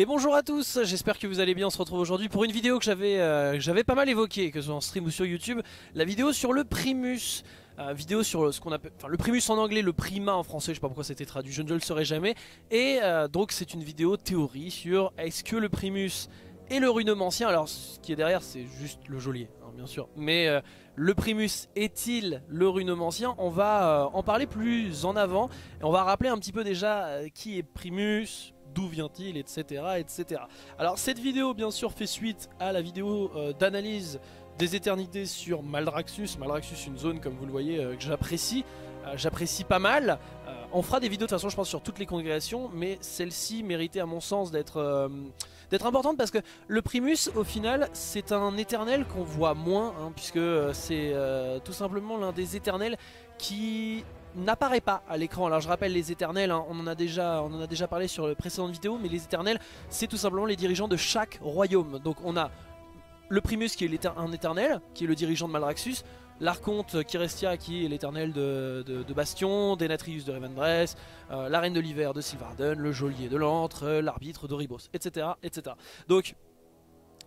Et bonjour à tous, j'espère que vous allez bien, on se retrouve aujourd'hui pour une vidéo que j'avais euh, pas mal évoquée, que ce soit en stream ou sur YouTube, la vidéo sur le Primus, euh, vidéo sur ce qu'on appelle, enfin le Primus en anglais, le Prima en français, je sais pas pourquoi c'était traduit, je ne le saurais jamais, et euh, donc c'est une vidéo théorie sur est-ce que le Primus et le runomancien, alors ce qui est derrière c'est juste le geôlier, hein, bien sûr, mais le Primus est-il le runomancien On va en parler plus en avant, et on va rappeler un petit peu déjà qui est Primus, d'où vient-il, etc., etc. Alors cette vidéo bien sûr fait suite à la vidéo euh, d'analyse des éternités sur Maldraxxus. Maldraxxus une zone comme vous le voyez euh, que j'apprécie, euh, j'apprécie pas mal. on fera des vidéos de toute façon je pense sur toutes les congrégations, mais celle-ci méritait à mon sens d'être d'être importante parce que le Primus au final c'est un éternel qu'on voit moins hein, puisque c'est tout simplement l'un des éternels qui n'apparaît pas à l'écran. Alors je rappelle les éternels, hein, on, en a déjà, on en a déjà parlé sur les précédentes vidéos, mais les éternels c'est tout simplement les dirigeants de chaque royaume. Donc on a le Primus qui est un éternel, qui est le dirigeant de Maldraxxus, l'Archonte Kirestia qui est l'éternel de, Bastion, Denatrius de Revendreth, euh, la Reine de l'Hiver de Sylvarden, le Geôlier de l'Antre, euh, l'arbitre d'Oribos, etc., etc. Donc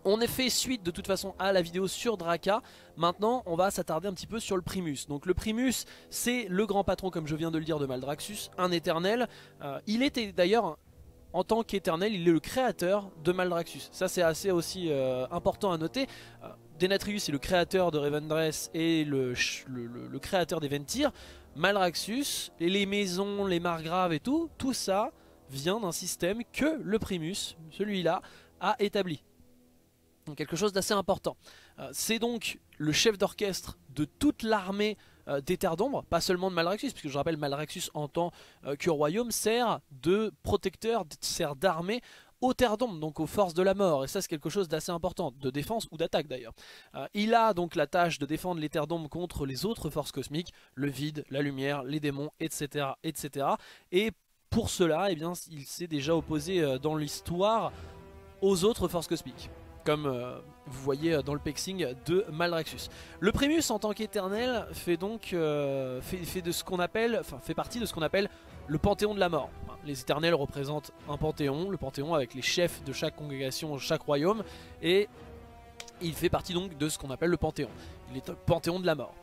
on est fait suite de toute façon à la vidéo sur Draka. Maintenant, on va s'attarder un petit peu sur le Primus. Donc le Primus, c'est le grand patron, comme je viens de le dire, de Maldraxxus, un éternel. Euh, il était d'ailleurs, en tant qu'éternel, il est le créateur de Maldraxxus. Ça, c'est assez aussi euh, important à noter. Euh, Denatrius est le créateur de Revendreth et le, créateur des Ventir. Maldraxxus, et les maisons, les margraves et tout, tout ça vient d'un système que le Primus, celui-là, a établi quelque chose d'assez important. Euh, c'est donc le chef d'orchestre de toute l'armée euh, des Terres d'Ombre, pas seulement de Malraxus, puisque je rappelle Malraxus en tant euh, que royaume sert de protecteur, sert d'armée aux Terres d'Ombre, donc aux forces de la mort, et ça c'est quelque chose d'assez important, de défense ou d'attaque d'ailleurs. il a donc la tâche de défendre les Terres d'Ombre contre les autres forces cosmiques, le vide, la lumière, les démons, etc. etc. Et pour cela, eh bien, il s'est déjà opposé dans l'histoire aux autres forces cosmiques comme euh, vous voyez euh, dans le pexing de Maldraxxus. Le Primus en tant qu'éternel fait donc euh, de ce qu'on appelle, fait partie de ce qu'on appelle le panthéon de la mort. Les éternels représentent un panthéon, le panthéon avec les chefs de chaque congrégation, chaque royaume, et il fait partie donc de ce qu'on appelle le panthéon. Il est un panthéon de la mort.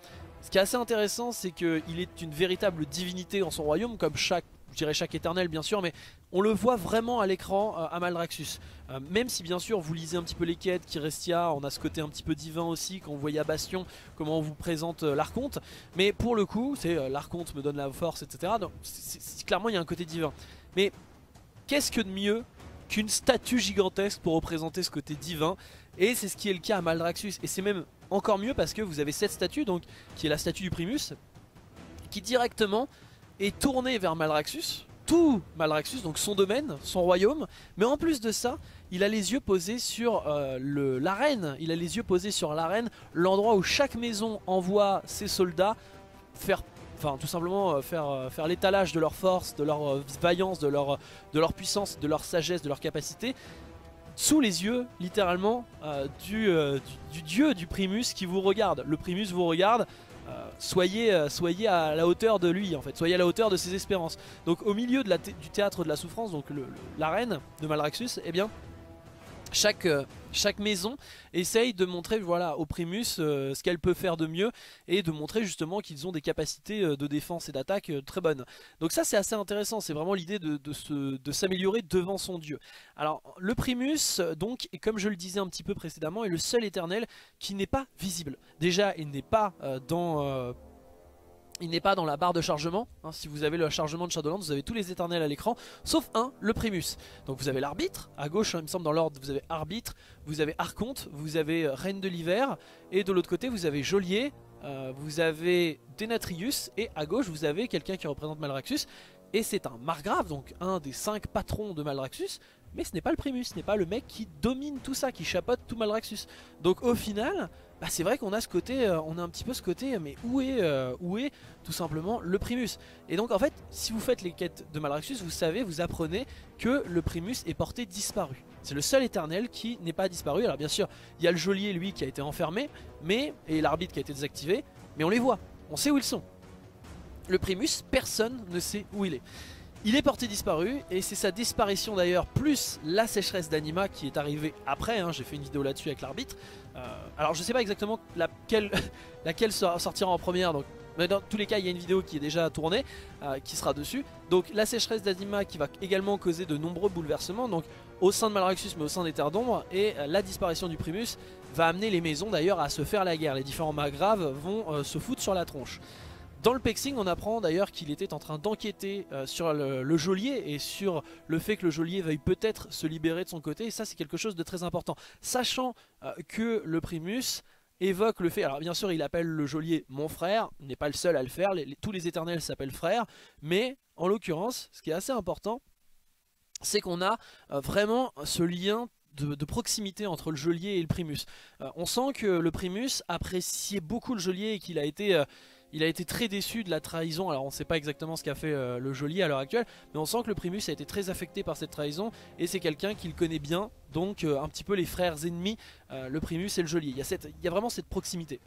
Ce qui est assez intéressant, c'est qu'il est une véritable divinité en son royaume, comme chaque dirais chaque éternel bien sûr, mais on le voit vraiment à l'écran euh, à Maldraxxus. Euh, même si bien sûr vous lisez un petit peu les quêtes, Kirestia, on a ce côté un petit peu divin aussi, quand vous voyez à Bastion comment on vous présente euh, l'Arconte. Mais pour le coup, c'est l'Arconte me donne la force, etc. Donc clairement il y a un côté divin. Mais qu'est-ce que de mieux qu'une statue gigantesque pour représenter ce côté divin? Et c'est ce qui est le cas à Maldraxxus. Et c'est même encore mieux parce que vous avez cette statue, donc qui est la statue du Primus, qui directement est tourné vers Malraxus, tout Malraxus, donc son domaine, son royaume, mais en plus de ça, il a les yeux posés sur euh, l'arène, il a les yeux posés sur l'arène, l'endroit où chaque maison envoie ses soldats faire enfin tout simplement euh, faire, euh, faire l'étalage de leur force, de leur vaillance, de leur, de leur puissance, de leur sagesse, de leur capacité, sous les yeux littéralement du, du, dieu du Primus qui vous regarde. Le Primus vous regarde, euh, soyez, euh, soyez à la hauteur de lui en fait, soyez à la hauteur de ses espérances. Donc au milieu de la du théâtre de la souffrance, donc l'arène de Malraxus, eh bien chaque, euh, chaque maison essaye de montrer voilà, au Primus euh, ce qu'elle peut faire de mieux et de montrer justement qu'ils ont des capacités euh, de défense et d'attaque très bonnes. Donc ça c'est assez intéressant, c'est vraiment l'idée de, s'améliorer devant son dieu. Alors le Primus, donc, comme je le disais un petit peu précédemment, est le seul éternel qui n'est pas visible. Déjà il n'est pas dans il n'est pas dans la barre de chargement. Hein. si vous avez le chargement de Shadowlands, vous avez tous les éternels à l'écran, sauf un, le Primus. Donc vous avez l'arbitre, à gauche, hein, il me semble dans l'ordre, vous avez arbitre, vous avez archonte, vous avez euh, reine de l'hiver, et de l'autre côté, vous avez geôlier, euh, vous avez Denatrius, et à gauche, vous avez quelqu'un qui représente Malraxus. Et c'est un margrave, donc un des cinq patrons de Malraxus, mais ce n'est pas le Primus, ce n'est pas le mec qui domine tout ça, qui chapote tout Malraxus. Donc au final, bah c'est vrai qu'on a ce côté, euh, on a un petit peu ce côté, mais où est, euh, tout simplement le Primus? Et donc en fait, si vous faites les quêtes de Malraxus, vous savez, vous apprenez que le Primus est porté disparu. C'est le seul éternel qui n'est pas disparu. Alors bien sûr, il y a le geôlier lui qui a été enfermé, mais et l'arbitre qui a été désactivé, mais on les voit, on sait où ils sont. Le Primus, personne ne sait où il est. Il est porté disparu et c'est sa disparition d'ailleurs plus la sécheresse d'Anima qui est arrivée après, hein, j'ai fait une vidéo là-dessus avec l'arbitre. Euh, alors je sais pas exactement laquelle, sortira en première, donc, mais dans tous les cas il y a une vidéo qui est déjà tournée, euh, qui sera dessus. Donc la sécheresse d'Anima qui va également causer de nombreux bouleversements, donc au sein de Malraxus mais au sein des terres d'ombre, et euh, la disparition du Primus va amener les maisons d'ailleurs à se faire la guerre. Les différents magraves vont se foutre sur la tronche. Dans le Pexing, on apprend d'ailleurs qu'il était en train d'enquêter euh, sur le, geôlier et sur le fait que le geôlier veuille peut-être se libérer de son côté. Et ça, c'est quelque chose de très important. Sachant euh, que le Primus évoque le fait, alors bien sûr il appelle le geôlier mon frère, il n'est pas le seul à le faire, tous les éternels s'appellent frères, mais en l'occurrence, ce qui est assez important, c'est qu'on a euh, vraiment ce lien de, proximité entre le geôlier et le primus. on sent que le primus appréciait beaucoup le geôlier et qu'il a été il a été très déçu de la trahison, alors on ne sait pas exactement ce qu'a fait euh, le geôlier à l'heure actuelle, mais on sent que le Primus a été très affecté par cette trahison, et c'est quelqu'un qu'il connaît bien, donc euh, un petit peu les frères ennemis, euh, le Primus et le geôlier. Y, a il y a vraiment cette proximité.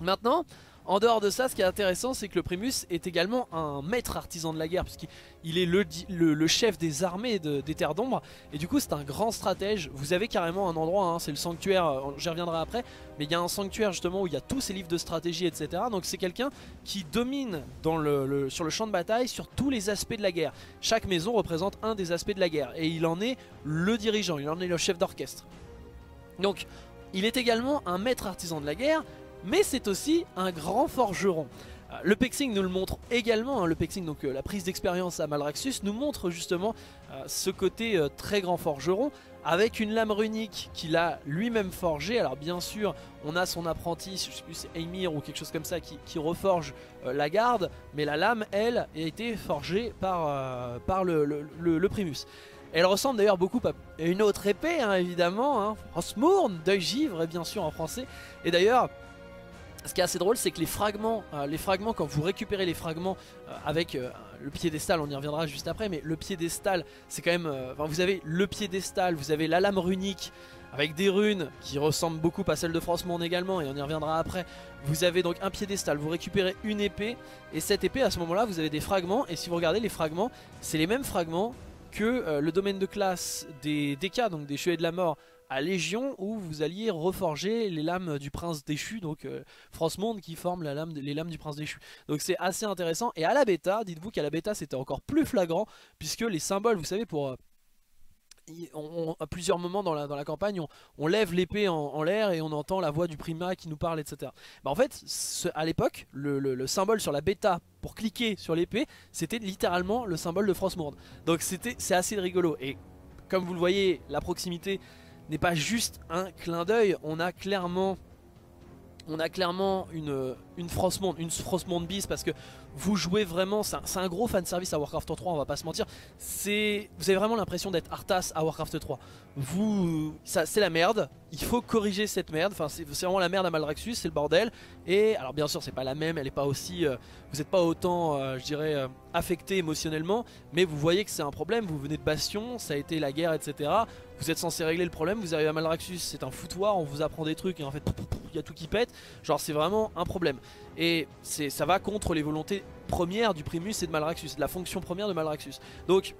Maintenant, en dehors de ça, ce qui est intéressant, c'est que le Primus est également un maître artisan de la guerre, puisqu'il est le, chef des armées des Terres d'Ombre, et du coup c'est un grand stratège. Vous avez carrément un endroit, hein, c'est le sanctuaire, euh, j'y reviendrai après, mais il y a un sanctuaire justement où il y a tous ces livres de stratégie, etc. Donc c'est quelqu'un qui domine sur le champ de bataille sur tous les aspects de la guerre. Chaque maison représente un des aspects de la guerre, et il en est le dirigeant, il en est le chef d'orchestre. Donc il est également un maître artisan de la guerre, mais c'est aussi un grand forgeron. Euh, le Pexing nous le montre également, hein, le Pexing, donc euh, la prise d'expérience à Malraxus, nous montre justement euh, ce côté très grand forgeron avec une lame runique qu'il a lui-même forgée. Alors bien sûr, on a son apprenti, je sais plus Eymir ou quelque chose comme ça, qui, reforge la garde, mais la lame, elle, a été forgée par, le, Primus. Elle ressemble d'ailleurs beaucoup à une autre épée, hein, évidemment, hein, Frostmourne, deuil givre, bien sûr en français. Et d'ailleurs, ce qui est assez drôle, c'est que les fragments, euh, les fragments, quand vous récupérez les fragments euh, avec euh, le piédestal, on y reviendra juste après, mais le piédestal, c'est quand même. vous avez le piédestal, vous avez la lame runique avec des runes qui ressemblent beaucoup à celle de France Monde également, et on y reviendra après. Vous avez donc un piédestal, vous récupérez une épée, et cette épée, à ce moment-là, vous avez des fragments, et si vous regardez les fragments, c'est les mêmes fragments que le domaine de classe des DK, donc des chevaliers de la mort, à Légion où vous alliez reforger les lames du prince déchu, donc euh, France Monde qui forme la lame, les lames du prince déchu. Donc c'est assez intéressant. Et à la bêta, dites-vous qu'à la bêta c'était encore plus flagrant, puisque les symboles, vous savez, pour... Euh, à plusieurs moments dans la, dans la campagne, on, lève l'épée en, l'air et on entend la voix du primat qui nous parle, etc. Bah en fait, à l'époque, le, symbole sur la bêta pour cliquer sur l'épée, c'était littéralement le symbole de Frostmourne. Donc c'est assez rigolo. Et comme vous le voyez, la proximité n'est pas juste un clin d'œil, on a clairement on a clairement une, une France Monde, une France bis parce que vous jouez vraiment, c'est un, gros fan service à Warcraft 3, on va pas se mentir. Vous avez vraiment l'impression d'être Arthas à Warcraft 3. Vous, c'est la merde. Il faut corriger cette merde. C'est vraiment la merde à Maldraxxus, c'est le bordel. Et alors, bien sûr, c'est pas la même. Elle est pas aussi, euh, vous n'êtes pas autant, euh, je dirais, euh, affecté émotionnellement. Mais vous voyez que c'est un problème. Vous venez de Bastion, ça a été la guerre, etc. Vous êtes censé régler le problème. Vous arrivez à Maldraxxus, c'est un foutoir. On vous apprend des trucs et en fait, il y a tout qui pète. Genre, c'est vraiment un problème. Et ça va contre les volontés premières du Primus et de Malraxus, la fonction première de Malraxus. Donc,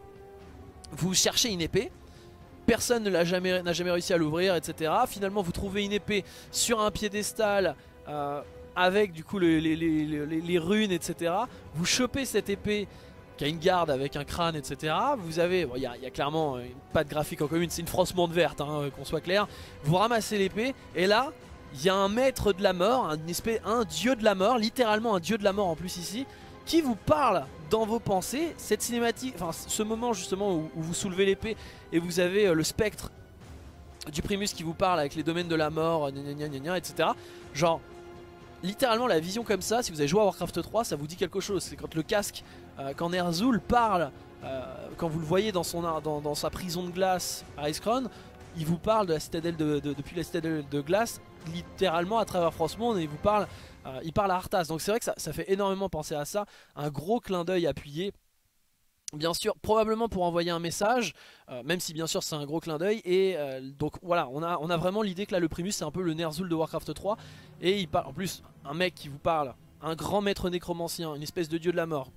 vous cherchez une épée, personne n'a jamais, jamais réussi à l'ouvrir, etc. Finalement, vous trouvez une épée sur un piédestal euh, avec du coup les, runes, etc. Vous chopez cette épée qui a une garde avec un crâne, etc. Vous avez, il y, a clairement euh, pas de graphique en commune, c'est une monde verte, hein, qu'on soit clair. Vous ramassez l'épée, et là, il y a un maître de la mort, un, espèce, dieu de la mort, littéralement un dieu de la mort en plus ici, qui vous parle dans vos pensées. Cette cinématique, enfin ce moment justement où, vous soulevez l'épée et vous avez euh, le spectre du Primus qui vous parle avec les domaines de la mort, etc. Genre, littéralement la vision comme ça, si vous avez joué à Warcraft 3, ça vous dit quelque chose. C'est quand le casque, euh, quand Ner'zhul parle, euh, quand vous le voyez dans, son, dans, sa prison de glace à Icecrown, il vous parle de la citadelle de, depuis la citadelle de glace littéralement à travers France Monde et il vous parle, euh, il parle à Arthas. Donc c'est vrai que ça, fait énormément penser à ça. Un gros clin d'œil appuyé. Bien sûr, probablement pour envoyer un message, euh, même si bien sûr c'est un gros clin d'œil. Et euh, donc voilà, on a, on a vraiment l'idée que là le Primus c'est un peu le Ner'zhul de Warcraft 3. Et il parle, en plus, un mec qui vous parle, un grand maître nécromancien, une espèce de dieu de la mort,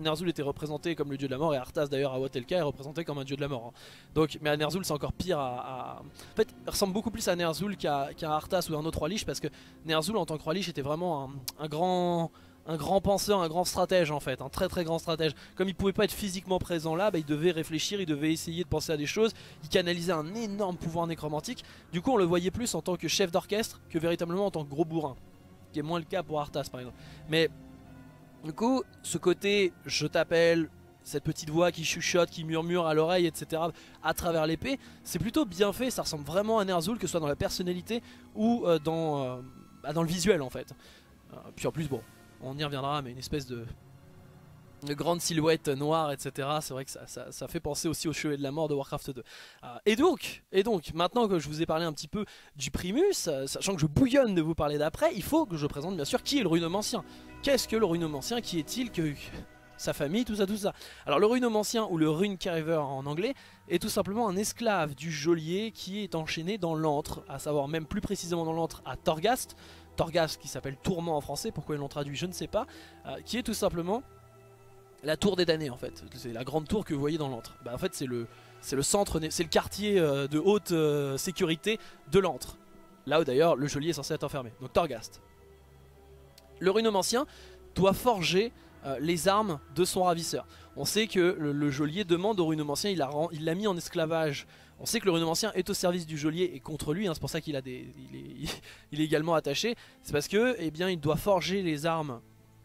Ner'zhul était représenté comme le dieu de la mort et Arthas d'ailleurs à Watelka est représenté comme un dieu de la mort. Hein. Mais à Ner'zhul c'est encore pire à, En fait, il ressemble beaucoup plus à Ner'zhul qu'à Arthas ou un autre roi Lich parce que Ner'zhul en tant que roi Lich était vraiment un, grand penseur, un grand stratège en fait, un très très grand stratège. Comme il pouvait pas être physiquement présent là, bah, il devait réfléchir, il devait essayer de penser à des choses, il canalisait un énorme pouvoir nécromantique. Du coup on le voyait plus en tant que chef d'orchestre que véritablement en tant que gros bourrin. Qui est moins le cas pour Arthas par exemple. Mais du coup, ce côté je t'appelle, cette petite voix qui chuchote, qui murmure à l'oreille, etc. à travers l'épée, c'est plutôt bien fait, ça ressemble vraiment à Ner'zhul, que ce soit dans la personnalité ou euh, dans, euh, bah, dans le visuel en fait. Euh, puis en plus, bon, on y reviendra, mais une espèce de, de grande silhouette noire, etc. C'est vrai que ça, ça, fait penser aussi au Chevalier de la Mort de Warcraft 2. et donc, et donc, maintenant que je vous ai parlé un petit peu du Primus, sachant que je bouillonne de vous parler d'après, il faut que je présente bien sûr qui est le runomancien. Qu'est-ce que le runomancien? Qui est-il? Que sa famille, tout ça, tout ça. Alors le runomancien ou le rune carver en anglais est tout simplement un esclave du geôlier qui est enchaîné dans l'antre, à savoir même plus précisément dans l'antre à Torghast. Torghast qui s'appelle Tourment en français, pourquoi ils l'ont traduit je ne sais pas, euh, qui est tout simplement la tour des damnés en fait. C'est la grande tour que vous voyez dans l'antre. Bah, en fait c'est le, le centre, c'est le quartier euh, de haute euh, sécurité de l'antre. Là où d'ailleurs le geôlier est censé être enfermé. Donc Torghast. Le runomancien doit forger euh, les armes de son ravisseur. On sait que le, geôlier demande au runomancien, il l'a mis en esclavage. On sait que le runomancien est au service du geôlier et contre lui, hein, c'est pour ça qu'il a des, il est, également attaché. C'est parce que, eh bien, il doit forger les armes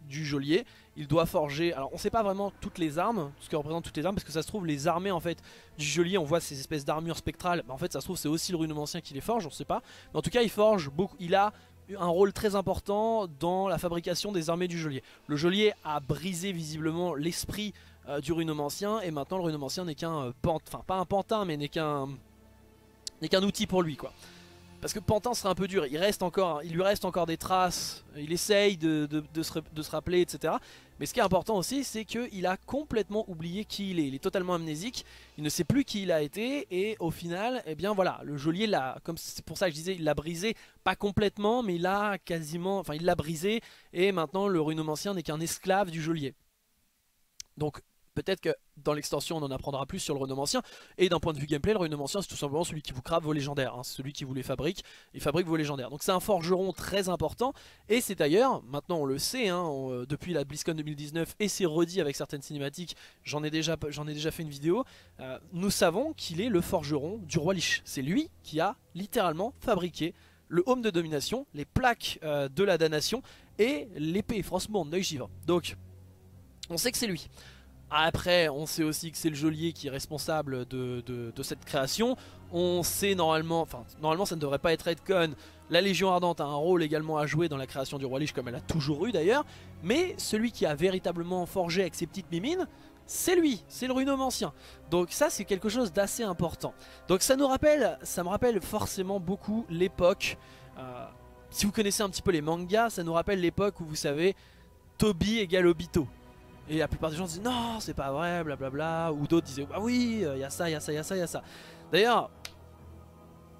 du geôlier. Il doit forger. Alors, on sait pas vraiment toutes les armes, ce que représentent toutes les armes, parce que ça se trouve les armées en fait du geôlier. On voit ces espèces d'armures spectrales. en fait, ça se trouve c'est aussi le runomancien qui les forge. On sait pas. Mais en tout cas, il forge beaucoup. Il a un rôle très important dans la fabrication des armées du geôlier. Le geôlier a brisé visiblement l'esprit euh, du runomancien et maintenant le runomancien n'est qu'un euh, enfin pas un pantin mais n'est qu'un n'est qu'un outil pour lui quoi. Parce que Pantin serait un peu dur, il, reste encore, il lui reste encore des traces, il essaye de, se, rappeler, etc. Mais ce qui est important aussi, c'est qu'il a complètement oublié qui il est. Il est totalement amnésique, il ne sait plus qui il a été, et au final, eh bien voilà, le geôlier l'a, comme c'est pour ça que je disais, il l'a brisé, pas complètement, mais il l'a quasiment, enfin il l'a brisé, et maintenant le runomancien n'est qu'un esclave du geôlier. Donc Peut-être que dans l'extension on en apprendra plus sur le runomancien Et d'un point de vue gameplay, le runomancien c'est tout simplement celui qui vous crave vos légendaires. Hein. celui qui vous les fabrique, il fabrique vos légendaires. Donc c'est un forgeron très important. Et c'est d'ailleurs, maintenant on le sait, hein, euh, depuis la BlizzCon 2019 et c'est redit avec certaines cinématiques, j'en ai, déjà, ai déjà fait une vidéo, euh, nous savons qu'il est le forgeron du roi Lich. C'est lui qui a littéralement fabriqué le home de domination, les plaques euh, de la damnation et l'épée Frostmourne Neugiva. Donc on sait que c'est lui. Après, on sait aussi que c'est le geôlier qui est responsable de, cette création. On sait normalement, enfin normalement ça ne devrait pas être Redcon. La Légion Ardente a un rôle également à jouer dans la création du Roi Lich comme elle a toujours eu d'ailleurs. Mais celui qui a véritablement forgé avec ses petites mimines, c'est lui, c'est le runomancien. Donc ça c'est quelque chose d'assez important. Donc ça nous rappelle, ça me rappelle forcément beaucoup l'époque. Euh, si vous connaissez un petit peu les mangas, ça nous rappelle l'époque où vous savez, Toby égale Obito. Et la plupart des gens disent non, c'est pas vrai, blablabla. Ou d'autres disaient ah oui, il y a ça, il y a ça, il y a ça, il y a ça. D'ailleurs,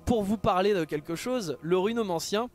pour vous parler de quelque chose, le runomancien.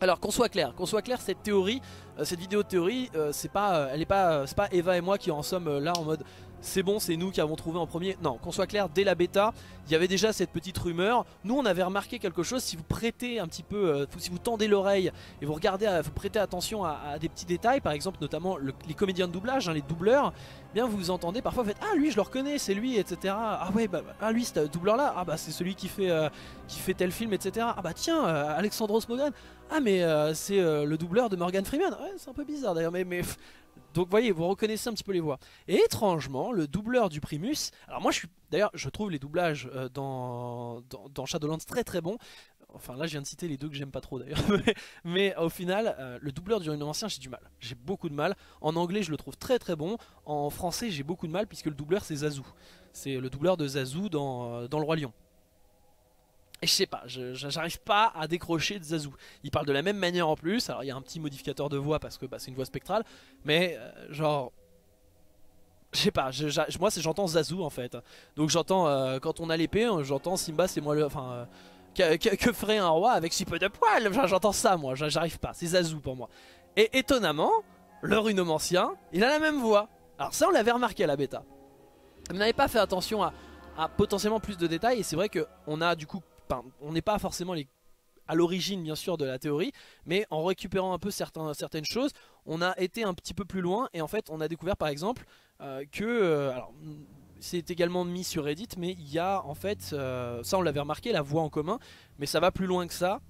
Alors qu'on soit clair, qu'on soit clair, cette théorie, euh, cette vidéo théorie, euh, c'est pas, euh, elle est pas, c'est pas Eva et moi qui en sommes là en mode c'est bon, c'est nous qui avons trouvé en premier. Non, qu'on soit clair, dès la bêta, il y avait déjà cette petite rumeur. Nous, on avait remarqué quelque chose. Si vous prêtez un petit peu, euh, si vous tendez l'oreille et vous regardez, euh, vous prêtez attention à, des petits détails, par exemple, notamment les comédiens de doublage, hein, les doubleurs, eh bien vous entendez parfois, vous Ah, lui, je le reconnais, c'est lui, etc. Ah, ouais, bah, ah, lui, ce doubleur-là, ah, bah, c'est celui qui fait, euh, qui fait tel film, etc. Ah, bah, tiens, Alexandros Mogan, ah, mais c'est le doubleur de Morgan Freeman. C'est un peu bizarre d'ailleurs, mais donc vous voyez, vous reconnaissez un petit peu les voix. Et étrangement, le doubleur du Primus, alors moi je suis, d'ailleurs je trouve les doublages euh, dans, dans, Shadowlands très très bons. Enfin là je viens de citer les deux que j'aime pas trop d'ailleurs. mais, au final, euh, le doubleur du ancien j'ai du mal. J'ai beaucoup de mal. En anglais je le trouve très très bon. En français j'ai beaucoup de mal puisque le doubleur c'est Zazu. C'est le doubleur de Zazu dans, euh, dans Le Roi Lion. Et je sais pas, j'arrive pas à décrocher de Zazu. Il parle de la même manière en plus, alors il y a un petit modificateur de voix parce que bah, c'est une voix spectrale, mais euh, genre... Je sais pas, moi j'entends Zazu en fait. Donc j'entends, euh, quand on a l'épée, hein, j'entends Simba c'est moi le... Enfin, euh, que, ferait un roi avec si peu de poils J'entends ça moi, j'arrive pas, c'est Zazu pour moi. Et étonnamment, le runomancien, il a la même voix. Alors ça on l'avait remarqué à la bêta. On n'avait pas fait attention à, potentiellement plus de détails et c'est vrai qu'on a du coup, on n'est pas forcément à l'origine bien sûr de la théorie, mais en récupérant un peu certaines choses, on a été un petit peu plus loin et en fait on a découvert par exemple euh, que, euh, c'est également mis sur Reddit, mais il y a en fait, euh, ça on l'avait remarqué, la voix en commun, mais ça va plus loin que ça.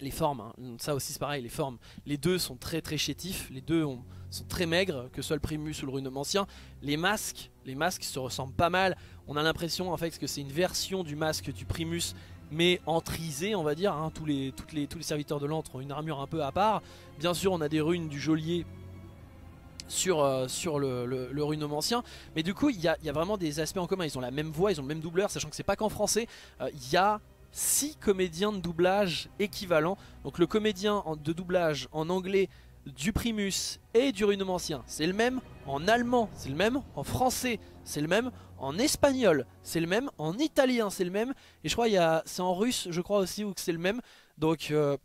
Les formes, hein, ça aussi c'est pareil, les formes, les deux sont très très chétifs, les deux sont très maigres, que ce soit le Primus ou le Runem ancien. Les masques, les masques se ressemblent pas mal, on a l'impression en fait que c'est une version du masque du Primus mais entrisé on va dire, hein. tous, les, serviteurs de l'antre ont une armure un peu à part. Bien sûr on a des runes du geôlier sur, euh, sur le, le, ancien mais du coup il y a, y a, vraiment des aspects en commun, ils ont la même voix, ils ont le même doubleur, sachant que c'est pas qu'en français, euh, il y a 6 comédiens de doublage équivalents, donc le comédien de doublage en anglais du Primus et du ancien c'est le même, en allemand c'est le même, en français c'est le même, en espagnol c'est le même, en italien c'est le même, et je crois c'est en russe je crois aussi où c'est le même, donc euh,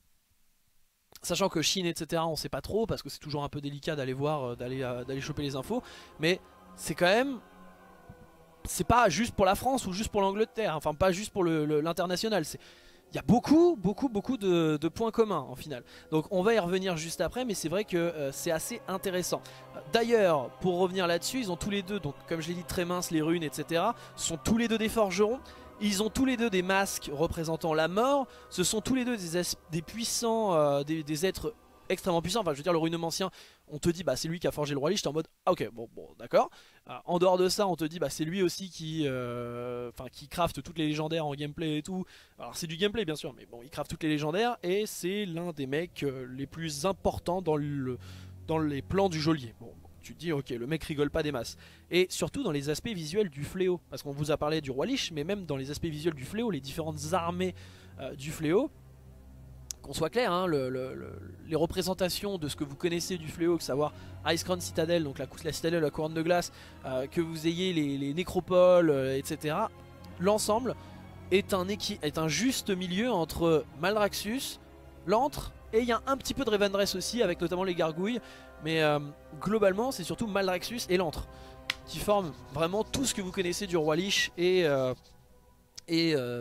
sachant que Chine etc on sait pas trop parce que c'est toujours un peu délicat d'aller voir, euh, d'aller euh, d'aller choper les infos, mais c'est quand même c'est pas juste pour la France ou juste pour l'Angleterre, enfin pas juste pour l'international, c'est il y a beaucoup, beaucoup, beaucoup de, points communs en final. Donc on va y revenir juste après, mais c'est vrai que euh, c'est assez intéressant. D'ailleurs, pour revenir là-dessus, ils ont tous les deux, donc comme je l'ai dit, très minces, les runes, etc. sont tous les deux des forgerons. Ils ont tous les deux des masques représentant la mort. Ce sont tous les deux des, puissants, euh, des, êtres extrêmement puissant. Enfin, je veux dire, le ruinomancien, on te dit, bah, c'est lui qui a forgé le roi Lich. T'es en mode, ah, ok, bon, d'accord. Euh, en dehors de ça, on te dit, bah, c'est lui aussi qui, euh, craft toutes les légendaires en gameplay et tout. Alors, c'est du gameplay, bien sûr, mais bon, il craft toutes les légendaires et c'est l'un des mecs euh, les plus importants dans, le, dans les plans du geôlier. Bon, tu te dis ok le mec rigole pas des masses et surtout dans les aspects visuels du fléau parce qu'on vous a parlé du roi Lich mais même dans les aspects visuels du fléau les différentes armées du fléau qu'on soit clair, hein, les représentations de ce que vous connaissez du fléau, que savoir Ice Crown Citadel, donc la, la citadelle, la couronne de glace, euh, que vous ayez les, nécropoles, euh, etc. L'ensemble est un, est un juste milieu entre Maldraxxus, l'antre, et il y a un petit peu de Revendreth aussi, avec notamment les gargouilles, mais euh, globalement c'est surtout Maldraxxus et l'antre, qui forment vraiment tout ce que vous connaissez du roi Lich et,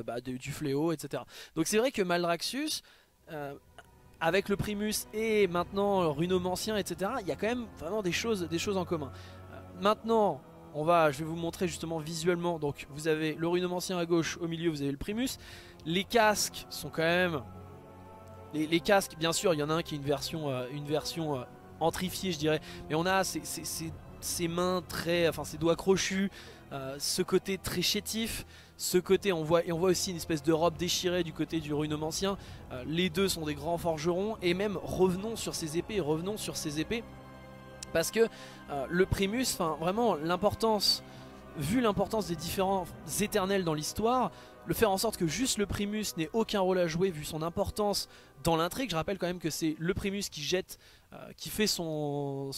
bah, du fléau, etc. Donc c'est vrai que Maldraxxus euh, avec le Primus et maintenant Runomancien, etc., il y a quand même vraiment des choses, des choses en commun. Euh, maintenant, on va, je vais vous montrer justement visuellement. Donc, vous avez le Runomancien à gauche, au milieu, vous avez le Primus. Les casques sont quand même. Les, casques, bien sûr, il y en a un qui est une version, euh, une version entrifiée, je dirais. Mais on a ces, mains très. Enfin, ses doigts crochus, ce côté très chétif ce côté, on voit, et on voit aussi une espèce de robe déchirée du côté du ruinomancien. Euh, les deux sont des grands forgerons, et même revenons sur ces épées, revenons sur ces épées, parce que euh, le Primus, enfin vraiment l'importance, vu l'importance des différents éternels dans l'histoire, le faire en sorte que juste le Primus n'ait aucun rôle à jouer vu son importance dans l'intrigue, je rappelle quand même que c'est le Primus qui jette euh, qui fait son,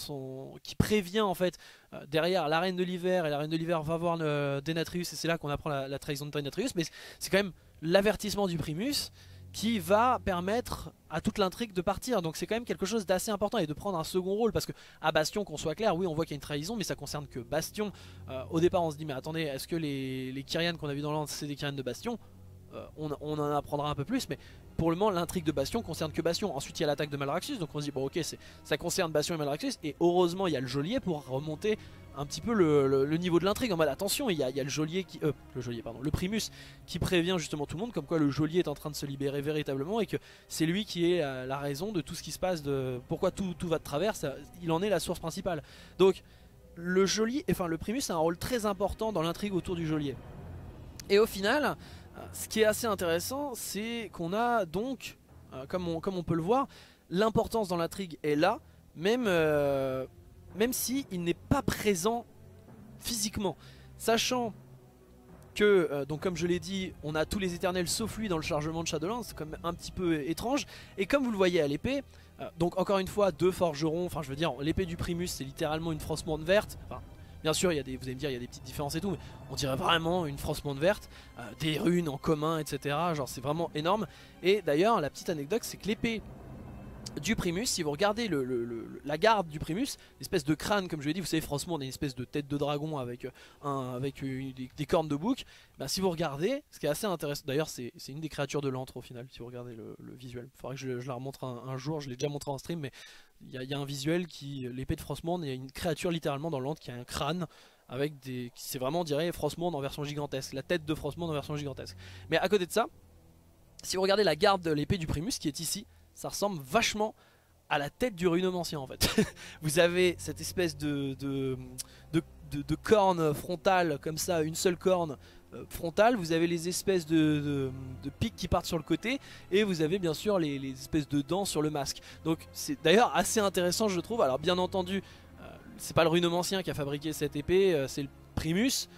qui prévient en fait euh, derrière la reine de l'hiver et la reine de l'hiver va voir euh, Denatrius et c'est là qu'on apprend la, trahison de Denatrius mais c'est quand même l'avertissement du Primus qui va permettre à toute l'intrigue de partir. Donc c'est quand même quelque chose d'assez important et de prendre un second rôle parce que à Bastion qu'on soit clair oui on voit qu'il y a une trahison mais ça concerne que Bastion. Au départ on se dit mais attendez est-ce que les, Kyrian qu'on a vu dans l'an c'est des Kyrian de Bastion? On, on, en apprendra un peu plus mais pour le moment l'intrigue de Bastion concerne que Bastion. Ensuite il y a l'attaque de Malraxus donc on se dit bon ok ça concerne Bastion et Malraxus et heureusement il y a le geôlier pour remonter un petit peu le, niveau de l'intrigue en mode attention il y, a, le geôlier qui euh, le geôlier pardon le primus qui prévient justement tout le monde comme quoi le geôlier est en train de se libérer véritablement et que c'est lui qui est euh, la raison de tout ce qui se passe de pourquoi tout, va de travers il en est la source principale. Donc le geôlier enfin le primus a un rôle très important dans l'intrigue autour du geôlier. Et au final ce qui est assez intéressant, c'est qu'on a donc, euh, comme, on, peut le voir, l'importance dans l'intrigue est là, même, euh, même si il n'est pas présent physiquement. Sachant que, euh, donc comme je l'ai dit, on a tous les éternels sauf lui dans le chargement de Shadowlands, c'est comme un petit peu étrange. Et comme vous le voyez à l'épée, donc encore une fois, deux forgerons, enfin je veux dire, l'épée du Primus c'est littéralement une frossement verte, Bien sûr, il y a des, vous allez me dire, il y a des petites différences et tout, mais on dirait vraiment une France monde verte, euh, des runes en commun, etc. Genre, c'est vraiment énorme. Et d'ailleurs, la petite anecdote, c'est que l'épée du Primus, si vous regardez la garde du Primus, l'espèce de crâne, comme je l'ai dit, vous savez, franchement, on a une espèce de tête de dragon avec, euh, des, cornes de bouc. Ben, si vous regardez, ce qui est assez intéressant, d'ailleurs, c'est une des créatures de l'antre au final, si vous regardez le, visuel. Il faudrait que je, la remontre un, jour, je l'ai déjà montré en stream, mais il y, a un visuel qui, l'épée de Frostmourne, il y a une créature littéralement dans l'antre qui a un crâne avec des. C'est vraiment, on dirait, Frostmourne en version gigantesque, la tête de Frostmourne en version gigantesque. Mais à côté de ça, si vous regardez la garde de l'épée du Primus qui est ici, ça ressemble vachement à la tête du runomancien en fait. vous avez cette espèce de, de, de, corne frontale comme ça, une seule corne frontale, vous avez les espèces de, pics qui partent sur le côté et vous avez bien sûr les, espèces de dents sur le masque. Donc c'est d'ailleurs assez intéressant je trouve. Alors bien entendu, euh, c'est pas le runomancien qui a fabriqué cette épée, euh, c'est le Primus.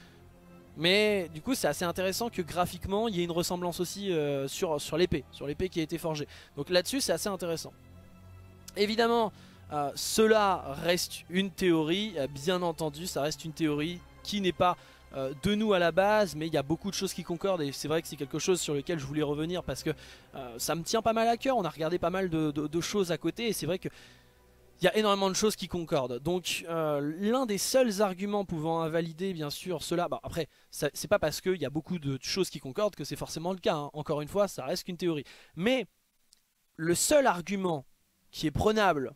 Mais du coup c'est assez intéressant que graphiquement il y ait une ressemblance aussi euh, sur, sur l'épée, sur l'épée qui a été forgée. Donc là-dessus c'est assez intéressant. Évidemment euh, cela reste une théorie, euh, bien entendu ça reste une théorie qui n'est pas de nous à la base mais il y a beaucoup de choses qui concordent et c'est vrai que c'est quelque chose sur lequel je voulais revenir parce que ça me tient pas mal à cœur, on a regardé pas mal de choses à côté et c'est vrai que il y a énormément de choses qui concordent. Donc euh, l'un des seuls arguments pouvant invalider bien sûr cela, bah, après c'est pas parce qu'il y a beaucoup de choses qui concordent que c'est forcément le cas, hein. encore une fois ça reste qu'une théorie. Mais le seul argument qui est prenable,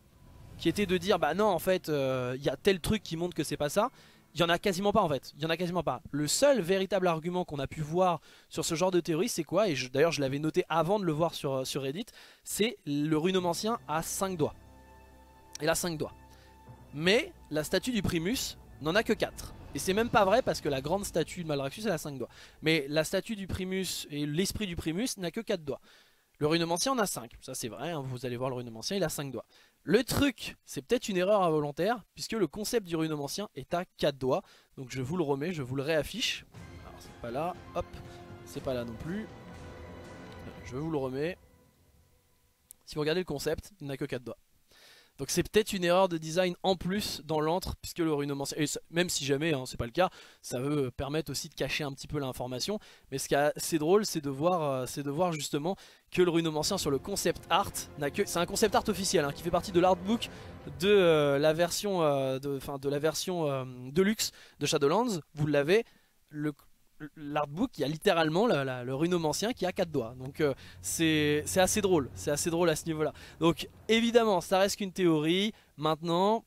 qui était de dire bah non en fait euh, il y a tel truc qui montre que c'est pas ça, il y en a quasiment pas en fait, il y en a quasiment pas. Le seul véritable argument qu'on a pu voir sur ce genre de théorie c'est quoi, et d'ailleurs je l'avais noté avant de le voir sur, sur Reddit, c'est le runomancien à 5 doigts. Il a 5 doigts. Mais la statue du Primus n'en a que 4. Et c'est même pas vrai parce que la grande statue de Malraxus elle a 5 doigts. Mais la statue du Primus et l'esprit du Primus n'a que 4 doigts. Le runomancien en a 5, ça c'est vrai, hein, vous allez voir le runomancien il a 5 doigts. Le truc, c'est peut-être une erreur involontaire, puisque le concept du runomancien est à 4 doigts. Donc je vous le remets, je vous le réaffiche. Alors c'est pas là, hop, c'est pas là non plus. Je vous le remets. Si vous regardez le concept, il n'a que 4 doigts. Donc c'est peut-être une erreur de design en plus dans l'antre, puisque le runomancien, et même si jamais hein, c'est pas le cas, ça veut permettre aussi de cacher un petit peu l'information. Mais ce qui est assez drôle, c'est de voir, euh, de voir justement que le runomancien sur le concept art n'a que, c'est un concept art officiel hein, qui fait partie de l'artbook de euh, la version, euh, de, de la version deluxe de Shadowlands. Vous l'avez. L'artbook, il y a littéralement le runomancien qui a quatre doigts. Donc euh, c'est assez drôle, c'est assez drôle à ce niveau-là. Donc évidemment, ça reste qu'une théorie. Maintenant,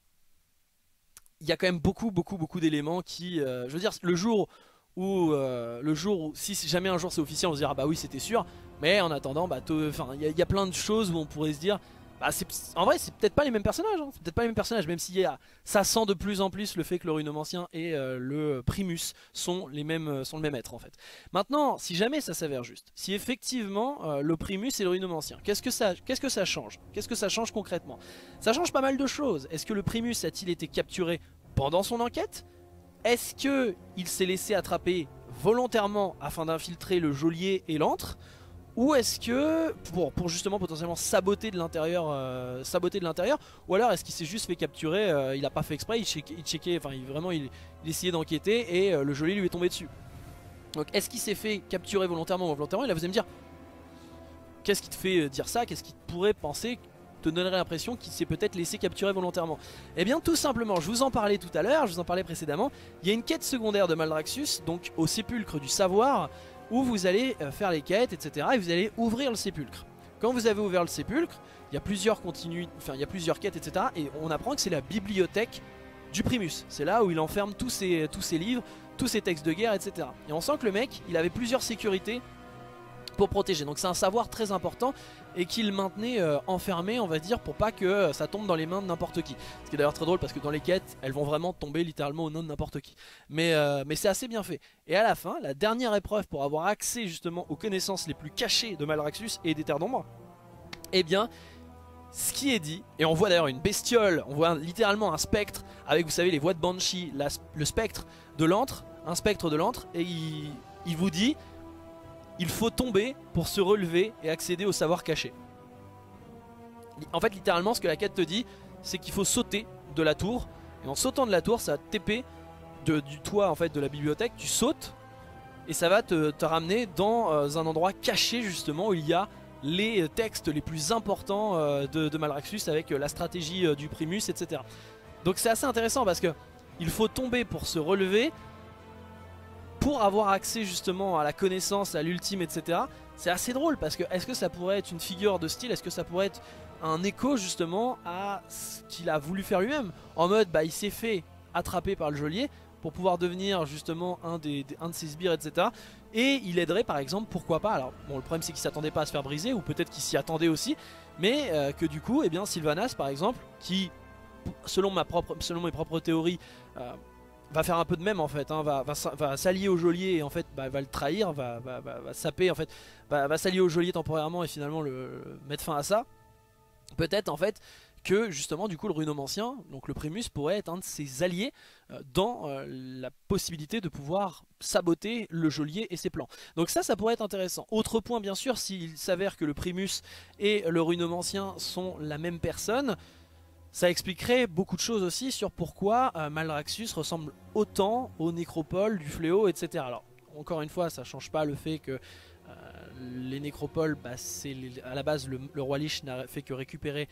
il y a quand même beaucoup, beaucoup, beaucoup d'éléments qui... Euh, je veux dire, le jour où... Euh, le jour où si jamais un jour c'est officiel, on se dira, bah oui, c'était sûr. Mais en attendant, bah, il y, a plein de choses où on pourrait se dire, bah, en vrai, c'est peut-être pas les mêmes personnages. Hein. C'est peut-être pas les mêmes personnages, même si ça sent de plus en plus le fait que le runomancien et euh, le primus sont les mêmes, euh, sont le même être en fait. Maintenant, si jamais ça s'avère juste, si effectivement euh, le primus et le runomancien, qu'est-ce que ça, que ça change? Qu'est-ce que ça change concrètement? Ça change pas mal de choses. Est-ce que le primus a-t-il été capturé pendant son enquête? Est-ce que il s'est laissé attraper volontairement afin d'infiltrer le geôlier et l'antre? Ou est-ce que pour, pour, justement potentiellement saboter de l'intérieur euh, saboter de l'intérieur ou alors est-ce qu'il s'est juste fait capturer euh, il a pas fait exprès il checkait, enfin il, vraiment il, essayait d'enquêter et euh, le geôlier lui est tombé dessus. Donc est-ce qu'il s'est fait capturer volontairement ou involontairement et là vous allez me dire qu'est-ce qui te fait dire ça qu'est-ce qui pourrait penser te donnerait l'impression qu'il s'est peut-être laissé capturer volontairement? Eh bien tout simplement, je vous en parlais tout à l'heure, je vous en parlais précédemment, il y a une quête secondaire de Maldraxxus, donc au sépulcre du savoir, où vous allez euh, faire les quêtes, etc. Et vous allez ouvrir le sépulcre. Quand vous avez ouvert le sépulcre, il y a plusieurs continu... enfin il y a plusieurs quêtes, etc. Et on apprend que c'est la bibliothèque du Primus. C'est là où il enferme tous ses, tous ses livres, tous ses textes de guerre, etc. Et on sent que le mec, il avait plusieurs sécurités protéger. Donc c'est un savoir très important et qu'il maintenait euh, enfermé, on va dire, pour pas que euh, ça tombe dans les mains de n'importe qui. Ce qui est d'ailleurs très drôle parce que dans les quêtes, elles vont vraiment tomber littéralement au nom de n'importe qui. Mais, euh, mais c'est assez bien fait. Et à la fin, la dernière épreuve pour avoir accès justement aux connaissances les plus cachées de Malraxus et des Terres d'Ombre, eh bien, ce qui est dit, et on voit d'ailleurs une bestiole, on voit littéralement un spectre avec, vous savez, les voix de Banshee, le spectre de l'antre, un spectre de l'antre, et il, il vous dit il faut tomber pour se relever et accéder au savoir caché. En fait, littéralement, ce que la quête te dit, c'est qu'il faut sauter de la tour. Et en sautant de la tour, ça va TP du toit en fait de la bibliothèque. Tu sautes et ça va te, ramener dans euh, un endroit caché justement où il y a les textes les plus importants de, de, Malraxus avec la stratégie du Primus, etc. Donc c'est assez intéressant parce que il faut tomber pour se relever, pour avoir accès justement à la connaissance, à l'ultime, etc. C'est assez drôle parce que est-ce que ça pourrait être une figure de style? Est-ce que ça pourrait être un écho justement à ce qu'il a voulu faire lui-même? En mode, bah il s'est fait attraper par le geôlier pour pouvoir devenir justement un, des, un de ses sbires, etc. Et il aiderait par exemple, pourquoi pas, alors bon le problème c'est qu'il s'attendait pas à se faire briser, ou peut-être qu'il s'y attendait aussi, mais euh, que du coup, eh bien Sylvanas par exemple, qui selon, ma propre, selon mes propres théories, euh, va faire un peu de même en fait, hein, va, s'allier au geôlier et en fait bah, va le trahir, va, va, saper en fait, va, s'allier au geôlier temporairement et finalement le, mettre fin à ça. Peut-être en fait que justement du coup le runomancien, donc le Primus pourrait être un de ses alliés euh, dans euh, la possibilité de pouvoir saboter le geôlier et ses plans. Donc ça ça pourrait être intéressant. Autre point bien sûr, s'il s'avère que le Primus et le runomancien sont la même personne, ça expliquerait beaucoup de choses aussi sur pourquoi euh, Malraxus ressemble autant au nécropole du fléau, etc. Alors, encore une fois, ça change pas le fait que euh, les nécropoles, bah, c'est à la base, le, roi Lich n'a fait que récupérer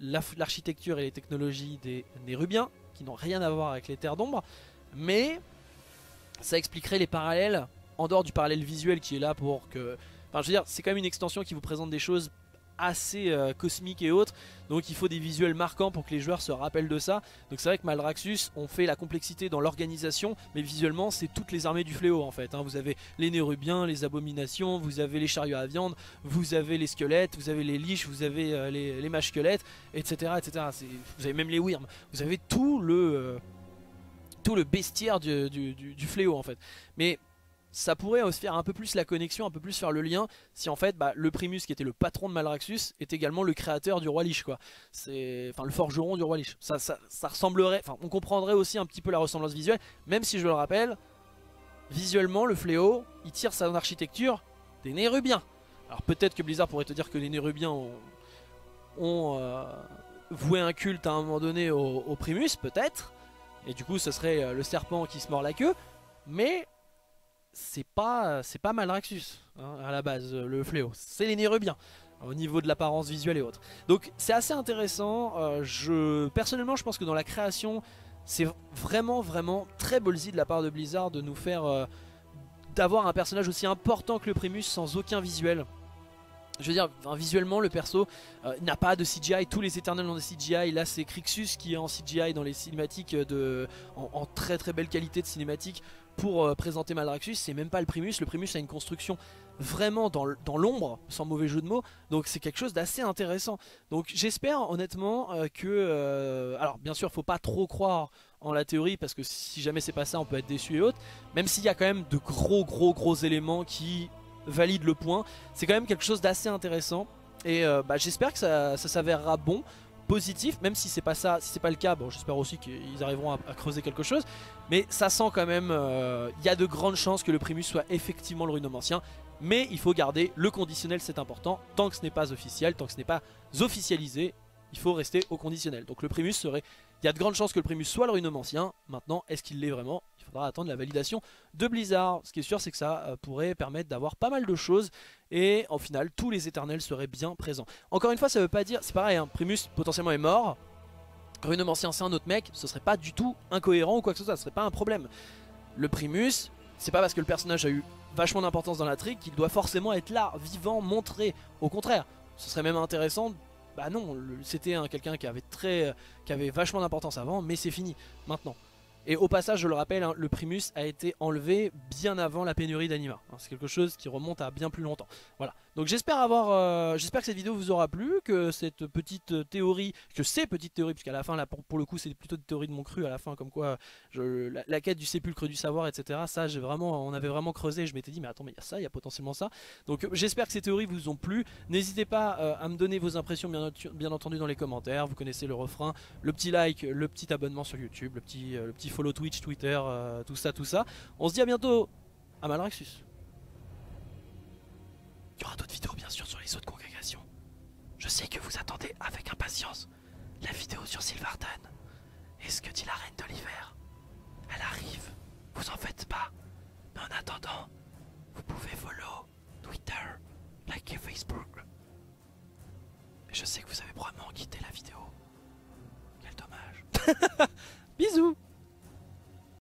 l'architecture et les technologies des Nérubiens, qui n'ont rien à voir avec les terres d'ombre, mais ça expliquerait les parallèles, en dehors du parallèle visuel qui est là pour que... Enfin, je veux dire, c'est quand même une extension qui vous présente des choses assez euh, cosmique et autres donc il faut des visuels marquants pour que les joueurs se rappellent de ça donc c'est vrai que Malraxus on fait la complexité dans l'organisation mais visuellement c'est toutes les armées du fléau en fait hein. vous avez les nérubiens, les abominations vous avez les chariots à viande vous avez les squelettes, vous avez les liches vous avez euh, les, les mâches squelettes etc, etc. vous avez même les wyrms vous avez tout le euh, tout le bestiaire du, du fléau en fait mais ça pourrait aussi faire un peu plus la connexion, un peu plus faire le lien si en fait bah, le Primus qui était le patron de Malraxus est également le créateur du roi Lich quoi. Enfin le forgeron du roi Lich. Ça, ça, ressemblerait, enfin on comprendrait aussi un petit peu la ressemblance visuelle, même si je le rappelle, visuellement le fléau il tire sa architecture des Nérubiens. Alors peut-être que Blizzard pourrait te dire que les Nérubiens ont, euh, voué un culte à un moment donné au, au Primus, peut-être, et du coup ce serait euh, le serpent qui se mord la queue, mais c'est pas pas Malraxus hein, à la base le fléau. C'est les Nérubiens au niveau de l'apparence visuelle et autres. Donc c'est assez intéressant euh, personnellement je pense que dans la création c'est vraiment vraiment très ballsy de la part de Blizzard de nous faire euh, d'avoir un personnage aussi important que le Primus sans aucun visuel. Je veux dire, visuellement le perso euh, n'a pas de CGI, tous les éternels ont des CGI, là c'est Crixus qui est en CGI dans les cinématiques de, en, très très belle qualité de cinématique pour euh, présenter Malraxus, c'est même pas le Primus, le Primus a une construction vraiment dans l'ombre, sans mauvais jeu de mots, donc c'est quelque chose d'assez intéressant. Donc j'espère honnêtement euh, que... Euh, alors bien sûr, faut pas trop croire en la théorie, parce que si jamais c'est pas ça, on peut être déçu et autres, même s'il y a quand même de gros gros gros éléments qui valident le point, c'est quand même quelque chose d'assez intéressant, et bah, j'espère que ça, ça s'avérera bon même si c'est pas ça, si c'est pas le cas, bon j'espère aussi qu'ils arriveront à, creuser quelque chose, mais ça sent quand même, euh, il y a de grandes chances que le Primus soit effectivement le runomancien, mais il faut garder le conditionnel c'est important, tant que ce n'est pas officiel, tant que ce n'est pas officialisé, il faut rester au conditionnel. Donc le Primus serait, il y a de grandes chances que le Primus soit le runomancien, maintenant est-ce qu'il l'est vraiment? Faudra attendre la validation de Blizzard, ce qui est sûr c'est que ça euh, pourrait permettre d'avoir pas mal de choses, et au final tous les éternels seraient bien présents. Encore une fois ça veut pas dire, c'est pareil, hein, Primus potentiellement est mort, Runomancien c'est un autre mec, ce serait pas du tout incohérent ou quoi que ce soit, ce serait pas un problème. Le Primus, c'est pas parce que le personnage a eu vachement d'importance dans la qu'il doit forcément être là, vivant, montré. Au contraire, ce serait même intéressant. Bah non, c'était quelqu'un qui avait très, qui avait vachement d'importance avant, mais c'est fini maintenant. Et au passage, je le rappelle, hein, le Primus a été enlevé bien avant la pénurie d'anima. Hein, c'est quelque chose qui remonte à bien plus longtemps. Voilà. Donc j'espère avoir, euh, j'espère que cette vidéo vous aura plu, que cette petite théorie, que ces petites théories, puisqu'à la fin, là, pour, le coup, c'est plutôt des théories de mon cru à la fin, comme quoi la, quête du sépulcre du savoir, etc. Ça, j'ai vraiment, on avait vraiment creusé. Je m'étais dit, mais attends, mais il y a ça, il y a potentiellement ça. Donc j'espère que ces théories vous ont plu. N'hésitez pas euh, à me donner vos impressions, bien, bien, entendu, dans les commentaires. Vous connaissez le refrain, le petit like, le petit abonnement sur YouTube, le petit, euh, le petit follow Twitch, Twitter, euh, tout ça, tout ça. On se dit à bientôt à Malraxus. Il y aura d'autres vidéos bien sûr sur les autres congrégations. Je sais que vous attendez avec impatience la vidéo sur Sylvarden. Et ce que dit la reine de l'hiver Elle arrive, vous en faites pas. Mais en attendant, vous pouvez follow Twitter, liker Facebook, je sais que vous avez probablement quitté la vidéo. Quel dommage. Bisous